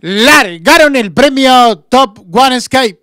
Largaron el premio Top One Escape.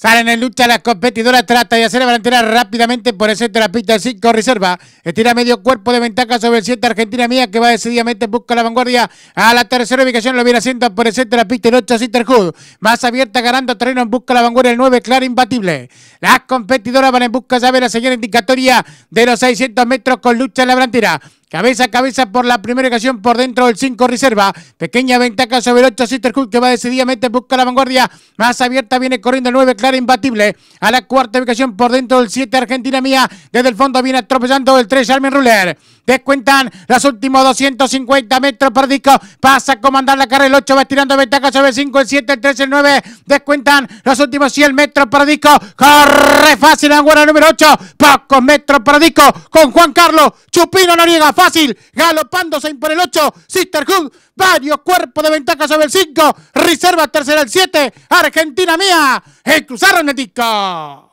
Salen en lucha la competidora, trata de hacer la delantera rápidamente por ese terapista de 5 reserva. Estira medio cuerpo de ventaja sobre el 7 Argentina Mía que va decididamente busca la vanguardia a la tercera ubicación. Lo viene haciendo por el centro la pista el 8 Hood. Más abierta ganando terreno en busca la vanguardia el 9 Claro Imbatible. Las competidoras van en busca de la señal indicatoria de los 600 metros con lucha en la delantera. Cabeza a cabeza por la primera ocasión por dentro del 5 reserva. Pequeña ventaja sobre el 8 Sisterhood que va decididamente busca la vanguardia. Más abierta viene corriendo el 9 Clara Imbatible. A la cuarta ubicación por dentro del 7 Argentina Mía. Desde el fondo viene atropellando el 3 Charmin Ruler. Descuentan los últimos 250 metros por disco. Pasa a comandar la carrera el 8 va estirando ventaja sobre el 5, el 7, el 3, el 9. Descuentan los últimos 100 metros por disco. Corre fácil la número 8. Pocos metros por disco con Juan Carlos. Chupino Noriega fácil, galopándose por el 8, Sisterhood, varios cuerpos de ventaja sobre el 5, reserva tercera el 7, Argentina mía, el cruzaron de disco.